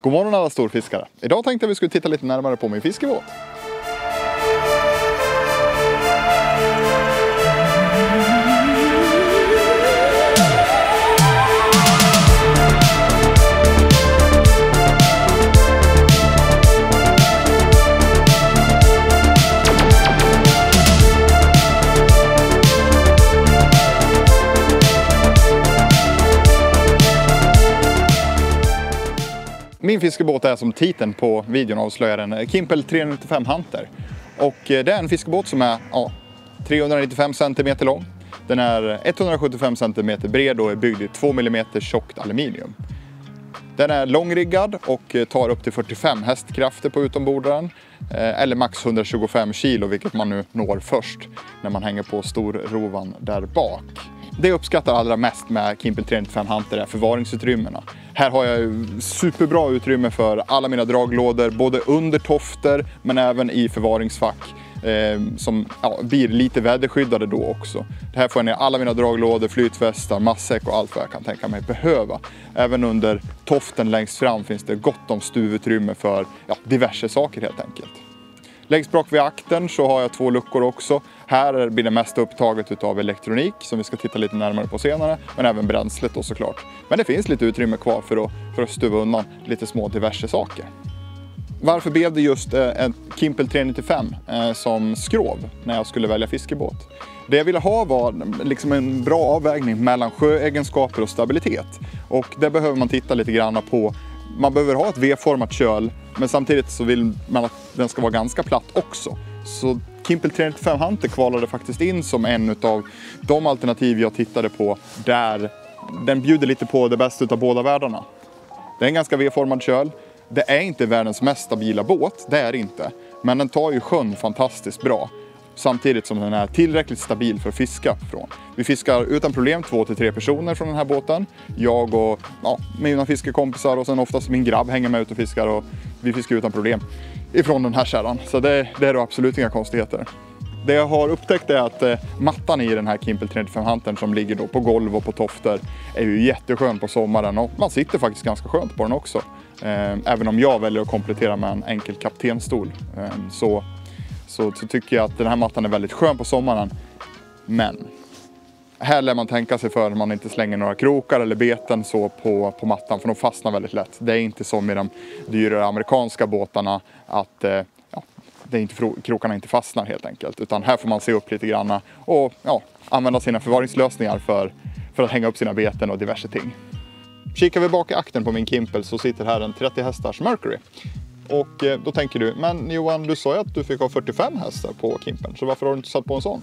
God morgon alla storfiskare! Idag tänkte jag vi skulle titta lite närmare på min fiskebåt. Min fiskebåt är som titeln på videon avslöjar en Kimpel 395 Hunter. Och eh, det är en fiskebåt som är ja, 395 cm lång. Den är 175 cm bred och är byggd i 2 mm tjockt aluminium. Den är långriggad och eh, tar upp till 45 hästkrafter på utombordaren. Eh, eller max 125 kilo, vilket man nu når först när man hänger på storrovan där bak. Det jag uppskattar allra mest med Kimpel 395 Hunter är förvaringsutrymmena. Här har jag superbra utrymme för alla mina draglådor, både under tofter men även i förvaringsfack. Eh, som ja, blir lite väderskyddade då också. Det här får jag ner alla mina draglådor, flytvästar, matsäck och allt vad jag kan tänka mig behöva. Även under toften längst fram finns det gott om stuvutrymme för ja, diverse saker helt enkelt. Längst bak vid akten så har jag två luckor också. Här blir det mest upptaget av elektronik som vi ska titta lite närmare på senare, men även bränslet då såklart. Men det finns lite utrymme kvar för att, för att stuva undan lite små diverse saker. Varför blev det just eh, en Kimpel 395 eh, som skrov när jag skulle välja fiskebåt? Det jag ville ha var liksom en bra avvägning mellan sjöegenskaper och stabilitet. Och det behöver man titta lite grann på. Man behöver ha ett V-format köl men samtidigt så vill man att den ska vara ganska platt också. Så Kimpel 395 Hunter kvalade faktiskt in som en av de alternativ jag tittade på där den bjuder lite på det bästa av båda världarna. Det är en ganska V-formad köl. Det är inte världens mest stabila båt, det är det inte. Men den tar ju sjön fantastiskt bra. Samtidigt som den är tillräckligt stabil för att fiska från. Vi fiskar utan problem två till tre personer från den här båten. Jag och ja, mina fiskekompisar och sen oftast min grabb hänger med ut och fiskar och vi fiskar utan problem ifrån den här kärran. Så det, det är då absolut inga konstigheter. Det jag har upptäckt är att eh, mattan i den här Kimpel 35 Huntern som ligger då på golv och på tofter är ju jätteskön på sommaren och man sitter faktiskt ganska skönt på den också. Eh, även om jag väljer att komplettera med en enkel kaptenstol eh, så, så, så tycker jag att den här mattan är väldigt skön på sommaren. Men här lär man tänka sig för att man inte slänger några krokar eller beten så på, på mattan för de fastnar väldigt lätt. Det är inte som i de dyrare amerikanska båtarna att eh, ja, det är inte, krokarna inte fastnar helt enkelt. Utan här får man se upp lite grann och ja, använda sina förvaringslösningar för, för att hänga upp sina beten och diverse ting. Kikar vi bak i akten på min Kimpel så sitter här en 30 hästars Mercury. Och eh, då tänker du, men Johan du sa ju att du fick ha 45 hästar på Kimpen, så varför har du inte satt på en sån?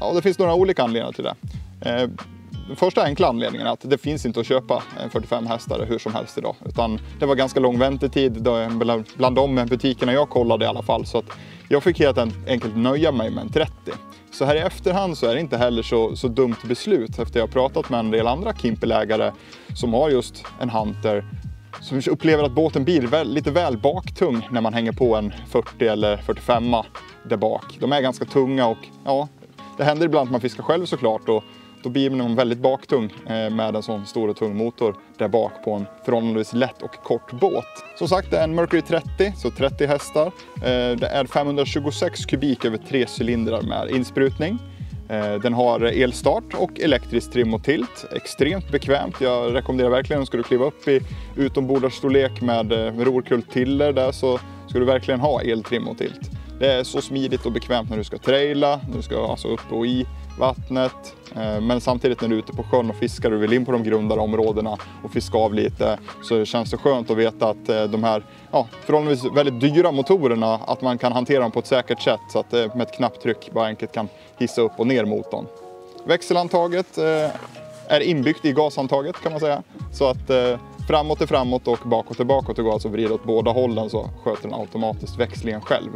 Ja, det finns några olika anledningar till det. Eh, den första enkla anledningen är att det finns inte att köpa eh, en 45 hästar hur som helst idag. Utan det var ganska lång väntetid bland de butikerna jag kollade i alla fall. Så att jag fick helt enkelt nöja mig med en 30. Så här i efterhand så är det inte heller så, så dumt beslut efter jag pratat med en del andra Kimpelägare som har just en Hunter som upplever att båten blir lite väl baktung när man hänger på en 40 eller 45 där bak. De är ganska tunga och ja, det händer ibland att man fiskar själv såklart och då blir man väldigt baktung eh, med en sån stor och tung motor där bak på en förhållandevis lätt och kort båt. Som sagt, det är en Mercury 30, så 30 hästar. Eh, det är 526 kubik över tre cylindrar med insprutning. Eh, den har elstart och elektrisk trim och tilt. Extremt bekvämt. Jag rekommenderar verkligen ska du kliva upp i utombordarstorlek med eh, rorkultiller där så ska du verkligen ha eltrim och tilt. Det är så smidigt och bekvämt när du ska traila, när du ska alltså upp och i vattnet. Eh, men samtidigt när du är ute på sjön och fiskar och vill in på de grundare områdena och fiska av lite så känns det skönt att veta att eh, de här ja, förhållandevis väldigt dyra motorerna, att man kan hantera dem på ett säkert sätt så att det med ett knapptryck bara enkelt kan hissa upp och ner motorn. Växelhandtaget är inbyggt i gashandtaget kan man säga. Så att framåt är framåt och bakåt är bakåt. Det går alltså vrida åt båda hållen så sköter den automatiskt växlingen själv.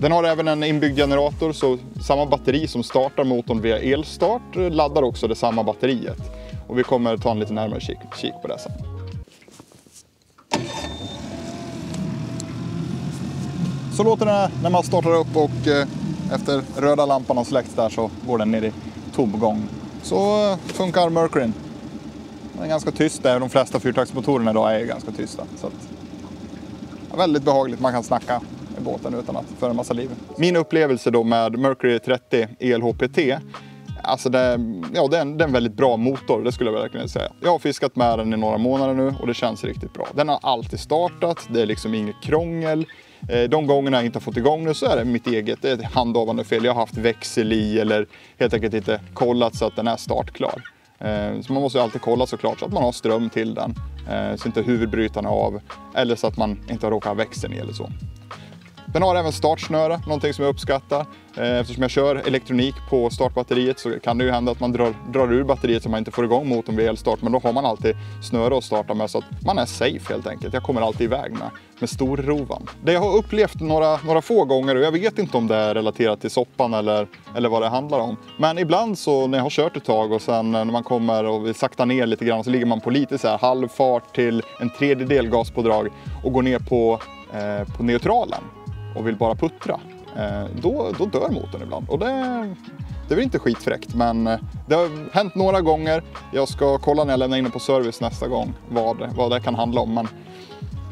Den har även en inbyggd generator så samma batteri som startar motorn via elstart laddar också det samma batteriet. Och vi kommer ta en lite närmare kik, kik på det sen. Så låter det när man startar upp och eh, efter röda lampan har släckts där så går den ner i tomgång. Så eh, funkar Mercuryn. Den är ganska tyst där, de flesta fyrtaktsmotorerna idag är ganska tysta. Så att väldigt behagligt. Man kan snacka i båten utan att föra en massa liv. Min upplevelse då med Mercury 30 ELHPT Alltså det, ja, det, är en, det är en väldigt bra motor, det skulle jag verkligen säga. Jag har fiskat med den i några månader nu och det känns riktigt bra. Den har alltid startat, det är liksom inget krångel. Eh, de gångerna jag inte har fått igång det så är det mitt eget, det är ett handhavande fel. Jag har haft växel i eller helt enkelt inte kollat så att den är startklar. Eh, så man måste alltid kolla såklart så att man har ström till den. Eh, så inte huvudbrytarna av eller så att man inte har råkat ha växeln i eller så. Den har även startsnöre, någonting som jag uppskattar. Eh, eftersom jag kör elektronik på startbatteriet så kan det ju hända att man drar, drar ur batteriet så man inte får igång motorn vid elstart. Men då har man alltid snöre att starta med så att man är safe helt enkelt. Jag kommer alltid iväg med, med storrovan. Det jag har upplevt några, några få gånger och jag vet inte om det är relaterat till soppan eller, eller vad det handlar om. Men ibland så när jag har kört ett tag och sen eh, när man kommer och vill sakta ner lite grann så ligger man på lite så här halvfart till en tredjedel gaspådrag och går ner på, eh, på neutralen och vill bara puttra, eh, då, då dör motorn ibland. Och det, det är väl inte skitfräckt, men eh, det har hänt några gånger. Jag ska kolla när jag lämnar in den på service nästa gång vad, vad det kan handla om. Men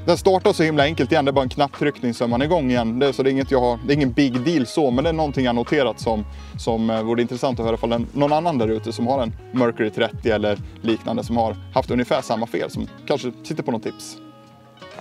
den startar så himla enkelt igen, det är bara en knapptryckning så är man igång igen. Det, så det är, inget jag har, det är ingen big deal så, men det är någonting jag noterat som, som eh, vore intressant att höra ifall någon annan där ute som har en Mercury 30 eller liknande som har haft ungefär samma fel som kanske sitter på något tips.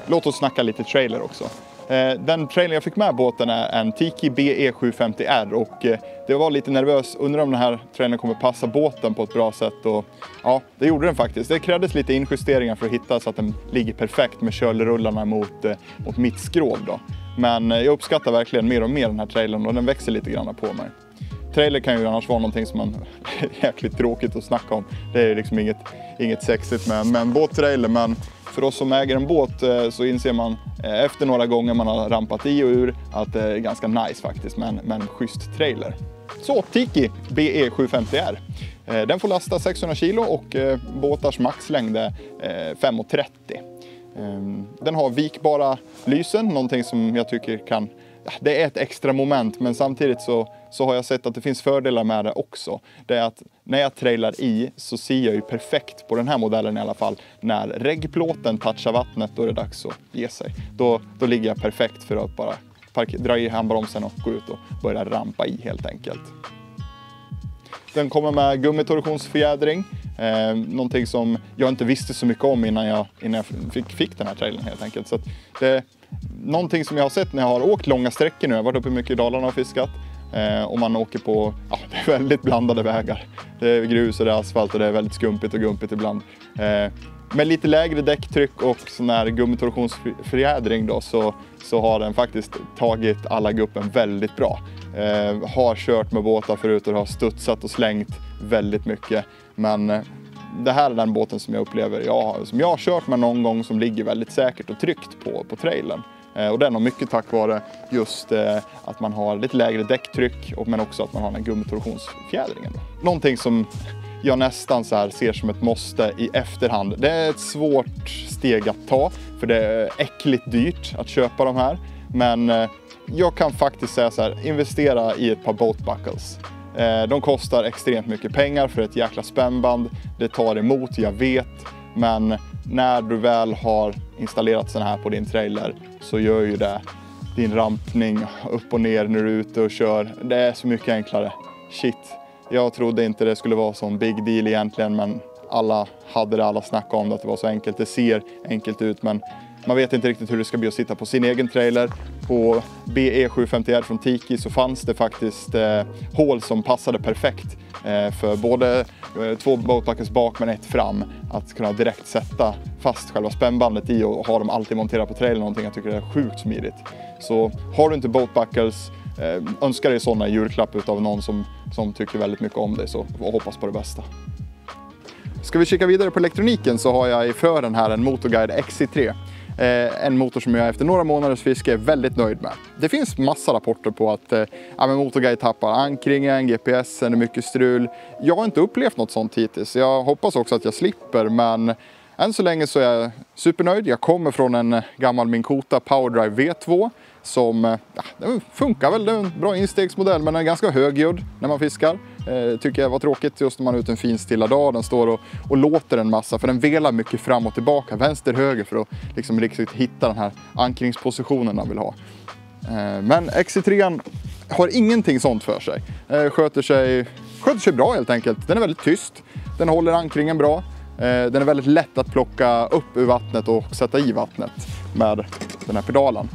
Låt oss snacka lite trailer också. Eh, den trailer jag fick med båten är en Tiki BE750R och eh, det var lite nervös, undrar om den här trailern kommer passa båten på ett bra sätt och ja, det gjorde den faktiskt. Det krävdes lite injusteringar för att hitta så att den ligger perfekt med kölrullarna mot, eh, mot mitt skrov då. Men jag uppskattar verkligen mer och mer den här trailern och den växer lite grann på mig. Trailer kan ju annars vara någonting som man jäkligt tråkigt att snacka om. Det är liksom inget, inget sexigt med, med en båttrailer men för oss som äger en båt eh, så inser man eh, efter några gånger man har rampat i och ur att det är ganska nice faktiskt med en, med en schysst trailer. Så Tiki BE 750R. Eh, den får lasta 600 kilo och båtars maxlängd är 5,30. Ehm, den har vikbara lysen, någonting som jag tycker kan det är ett extra moment men samtidigt så, så har jag sett att det finns fördelar med det också. Det är att när jag trailar i så ser jag ju perfekt på den här modellen i alla fall. När reggplåten touchar vattnet då är det dags att ge sig. Då, då ligger jag perfekt för att bara dra i handbromsen och gå ut och börja rampa i helt enkelt. Den kommer med gummitorsionsfjädring. Eh, någonting som jag inte visste så mycket om innan jag, innan jag fick, fick den här trailern helt enkelt. Så det, någonting som jag har sett när jag har åkt långa sträckor nu, jag har varit uppe mycket i Dalarna och fiskat. Eh, och man åker på ja, det är väldigt blandade vägar. Det är grus och det är asfalt och det är väldigt skumpigt och gumpigt ibland. Eh, med lite lägre däcktryck och sån här gummitorsionsfjädring då så, så har den faktiskt tagit alla guppen väldigt bra. Eh, har kört med båtar förut och har studsat och slängt väldigt mycket. Men eh, det här är den båten som jag upplever jag, som jag har kört med någon gång som ligger väldigt säkert och tryggt på, på trailern. Eh, och det är nog mycket tack vare just eh, att man har lite lägre däcktryck men också att man har den här gummitorsionsfjädringen. Någonting som jag nästan så här ser som ett måste i efterhand. Det är ett svårt steg att ta för det är äckligt dyrt att köpa de här. Men jag kan faktiskt säga så här, investera i ett par boat buckles. Eh, de kostar extremt mycket pengar för ett jäkla spännband. Det tar emot, jag vet. Men när du väl har installerat sådana här på din trailer så gör ju det din rampning upp och ner när du är ute och kör. Det är så mycket enklare. Shit. Jag trodde inte det skulle vara sån big deal egentligen men alla hade det, alla snackade om det, att det var så enkelt. Det ser enkelt ut men man vet inte riktigt hur det ska bli att sitta på sin egen trailer. På BE750R från Tiki så fanns det faktiskt eh, hål som passade perfekt eh, för både eh, två boatbuckles bak men ett fram. Att kunna direkt sätta fast själva spännbandet i och ha dem alltid monterat på trailern någonting jag tycker det är sjukt smidigt. Så har du inte boatbuckles eh, önskar dig sådana i julklapp av någon som, som tycker väldigt mycket om dig så och hoppas på det bästa. Ska vi kika vidare på elektroniken så har jag i fören här en Motorguide XC3. Eh, en motor som jag efter några månaders fiske är väldigt nöjd med. Det finns massa rapporter på att eh, ja, Motorguide tappar ankringen, GPSen, är mycket strul. Jag har inte upplevt något sånt hittills. Jag hoppas också att jag slipper men än så länge så är jag supernöjd. Jag kommer från en gammal Minkota PowerDrive V2 som eh, ja, den funkar väl, det är en bra instegsmodell men den är ganska högljudd när man fiskar. Eh, tycker jag var tråkigt just när man är ute en fin stilla dag. Den står och, och låter en massa för den velar mycket fram och tillbaka, vänster, höger för att liksom riktigt hitta den här ankringspositionen den vill ha. Eh, men XC3 har ingenting sånt för sig. Eh, sköter sig. Sköter sig bra helt enkelt. Den är väldigt tyst. Den håller ankringen bra. Eh, den är väldigt lätt att plocka upp ur vattnet och sätta i vattnet med den här pedalen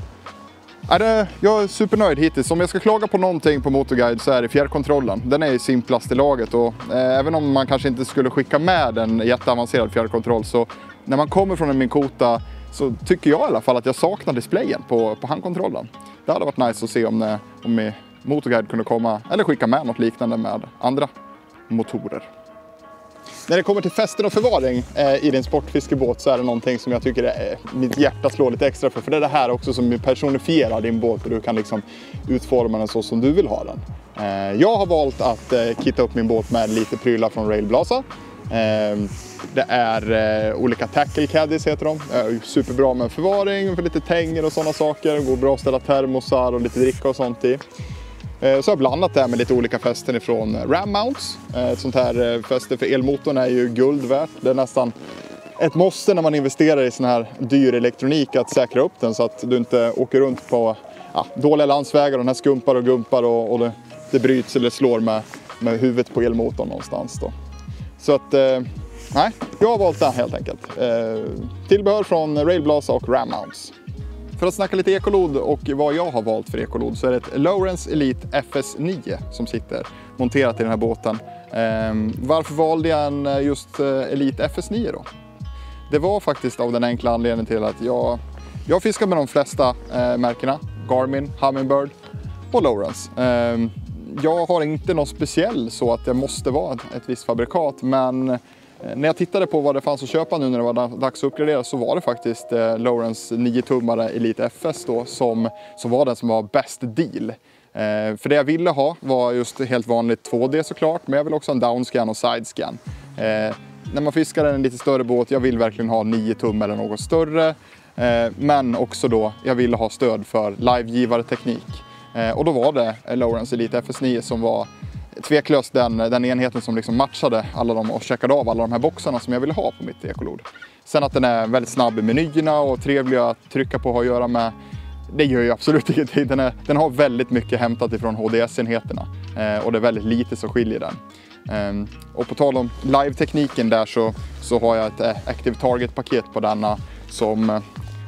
jag är supernöjd hittills. Om jag ska klaga på någonting på Motorguide så är det fjärrkontrollen. Den är ju simplast i laget och eh, även om man kanske inte skulle skicka med en jätteavancerad fjärrkontroll så när man kommer från en Minkota så tycker jag i alla fall att jag saknar displayen på, på handkontrollen. Det hade varit nice att se om, eh, om Motorguide kunde komma eller skicka med något liknande med andra motorer. När det kommer till fästen och förvaring eh, i din sportfiskebåt så är det någonting som jag tycker är, eh, mitt hjärta slår lite extra för. För det är det här också som personifierar din båt och du kan liksom utforma den så som du vill ha den. Eh, jag har valt att eh, kitta upp min båt med lite prylar från Railblaza. Eh, det är eh, olika tackle caddies heter de. Superbra med förvaring för lite tänger och sådana saker. Går bra att ställa termosar och lite dricka och sånt i. Eh, så har jag blandat det här med lite olika fästen ifrån eh, Ram Mounts. Eh, ett sånt här fäste för elmotorn är ju guld värt. Det är nästan ett måste när man investerar i sån här dyr elektronik att säkra upp den så att du inte åker runt på ja, dåliga landsvägar och den här skumpar och gumpar och, och det, det bryts eller slår med, med huvudet på elmotorn någonstans. Då. Så att, eh, nej, jag har valt det helt enkelt. Eh, tillbehör från Railblasa och Ram Mounts. För att snacka lite ekolod och vad jag har valt för ekolod så är det ett Lowrance Elite FS9 som sitter monterat i den här båten. Ehm, varför valde jag en eh, just eh, Elite FS9 då? Det var faktiskt av den enkla anledningen till att jag, jag fiskar med de flesta eh, märkena. Garmin, Humminbird och Lowrance. Ehm, jag har inte något speciell så att jag måste vara ett visst fabrikat men Eh, när jag tittade på vad det fanns att köpa nu när det var dags att uppgradera så var det faktiskt eh, Lowrance 9-tummare Elite FS då som, som var den som var bäst deal. Eh, för det jag ville ha var just helt vanligt 2D såklart, men jag vill också ha en downscan och sidescan. Eh, när man fiskar en lite större båt, jag vill verkligen ha 9 tum eller något större. Eh, men också då, jag ville ha stöd för livegivarteknik. Eh, och då var det Lowrance Elite FS9 som var tveklöst den, den enheten som liksom matchade alla de och checkade av alla de här boxarna som jag ville ha på mitt ekolod. Sen att den är väldigt snabb i menyerna och trevlig att trycka på och ha att göra med. Det gör ju absolut ingenting. Den, är, den har väldigt mycket hämtat ifrån HDS-enheterna eh, och det är väldigt lite som skiljer den. Um, och på tal om live-tekniken där så, så har jag ett eh, Active Target-paket på denna som eh,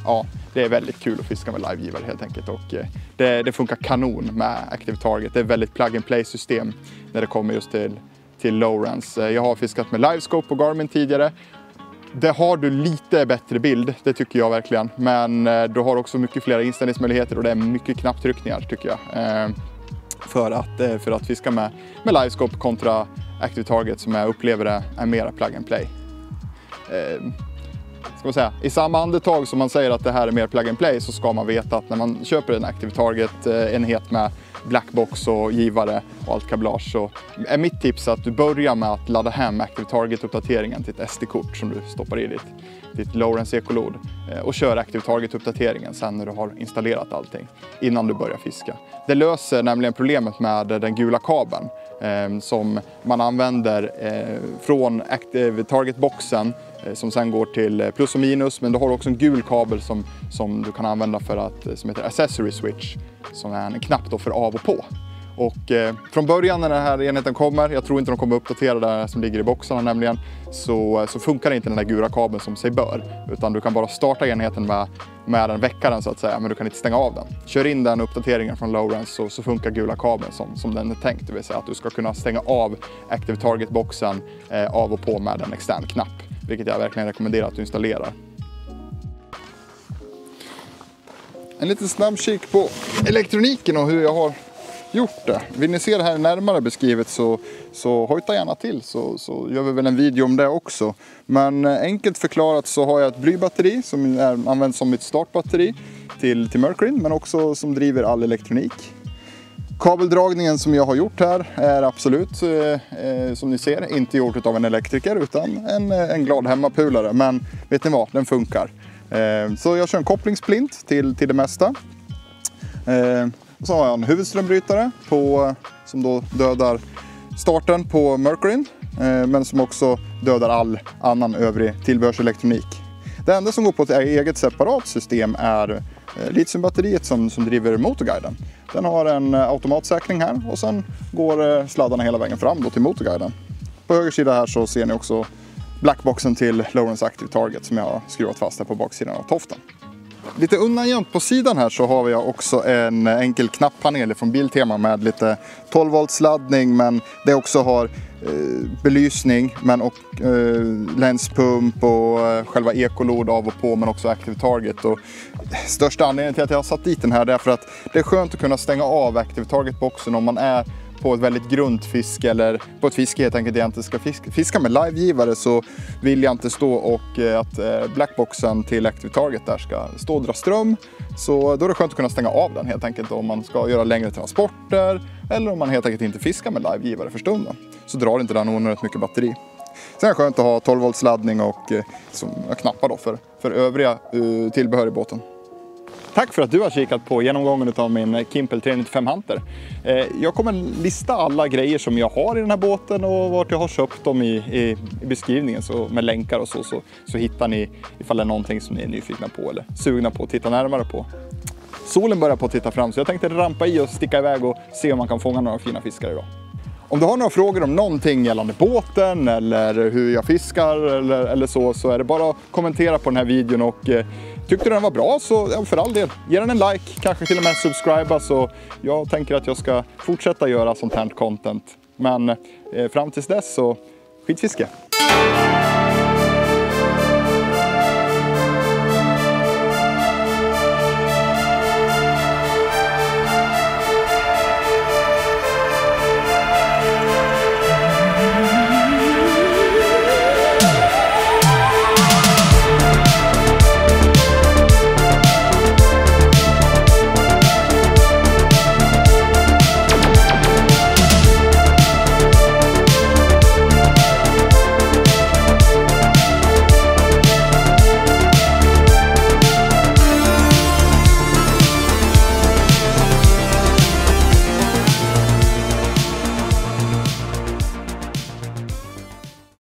ja, det är väldigt kul att fiska med livegivare helt enkelt och eh, det, det, funkar kanon med Active Target. Det är väldigt plug and play system när det kommer just till, till lowrans. Eh, jag har fiskat med Livescope på Garmin tidigare. Det har du lite bättre bild, det tycker jag verkligen. Men eh, du har också mycket fler inställningsmöjligheter och det är mycket knapptryckningar tycker jag. För att, för att fiska med, med Livescope kontra Active Target som jag upplever det är mera plug and play ska man säga, i samma andetag som man säger att det här är mer plug and play så ska man veta att när man köper en Active Target-enhet med blackbox och givare och allt kablage så är mitt tips att du börjar med att ladda hem Active Target-uppdateringen till ett SD-kort som du stoppar i ditt, ditt Lowrance Ecolod eh, och kör Active Target-uppdateringen sen när du har installerat allting innan du börjar fiska. Det löser nämligen problemet med den gula kabeln eh, som man använder eh, från Active Target-boxen Eh, som sen går till eh, plus och minus. Men du har också en gul kabel som, som du kan använda för att, eh, som heter Accessory Switch, som är en knapp då för av och på. Och eh, från början när den här enheten kommer, jag tror inte de kommer uppdatera det som ligger i boxarna nämligen, så, så funkar inte den där gula kabeln som sig bör. Utan du kan bara starta enheten med, med den, väcka den så att säga, men du kan inte stänga av den. Kör in den uppdateringen från Lowrance så, så funkar gula kabeln som, som den är tänkt. Det vill säga att du ska kunna stänga av Active Target-boxen eh, av och på med en extern knapp vilket jag verkligen rekommenderar att du installerar. En liten snabb kik på elektroniken och hur jag har gjort det. Vill ni se det här närmare beskrivet så, så hojta gärna till så, så gör vi väl en video om det också. Men eh, enkelt förklarat så har jag ett blybatteri som är, används som mitt startbatteri till, till Mercury men också som driver all elektronik. Kabeldragningen som jag har gjort här är absolut, eh, eh, som ni ser, inte gjort av en elektriker utan en, eh, en glad hemmapulare. Men vet ni vad, den funkar. Eh, så jag kör en kopplingsplint till, till det mesta. Eh, och så har jag en huvudströmbrytare på, som då dödar starten på Mercuryn eh, men som också dödar all annan övrig tillbehörselektronik. Det enda som går på ett eget separat system är eh, litiumbatteriet som, som driver motorguiden. Den har en eh, automatsäkring här och sen går eh, sladdarna hela vägen fram då till motorguiden. På höger sida här så ser ni också blackboxen till Lawrence Active Target som jag har skruvat fast här på baksidan av toften. Lite undangömt på sidan här så har jag också en enkel knapppanel från Biltema med lite 12 volts laddning men det också har eh, belysning men och eh, länspump och eh, själva ekolod av och på men också Active Target. Och största anledningen till att jag har satt dit den här är för att det är skönt att kunna stänga av Active Target-boxen om man är på ett väldigt grunt fiske eller på ett fiske helt enkelt jag inte ska fiska, fiska med livegivare så vill jag inte stå och eh, att eh, blackboxen till Active Target där ska stå och dra ström. Så då är det skönt att kunna stänga av den helt enkelt om man ska göra längre transporter eller om man helt enkelt inte fiskar med livegivare för stunden. Så drar inte den onödigt mycket batteri. Sen är det skönt att ha 12 volts laddning och eh, som knappar då för, för övriga eh, tillbehör i båten. Tack för att du har kikat på genomgången av min eh, Kimpel 395 Hunter. Eh, jag kommer lista alla grejer som jag har i den här båten och vart jag har köpt dem i, i, i beskrivningen så med länkar och så, så, så hittar ni ifall det är någonting som ni är nyfikna på eller sugna på att titta närmare på. Solen börjar på att titta fram så jag tänkte rampa i och sticka iväg och se om man kan fånga några fina fiskar idag. Om du har några frågor om någonting gällande båten eller hur jag fiskar eller, eller så, så är det bara att kommentera på den här videon och eh, Tyckte du den var bra så ja, för all del, ge den en like, kanske till och med subscriba så jag tänker att jag ska fortsätta göra sånt här content. Men eh, fram tills dess så skitfiske!